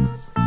Mm-hmm.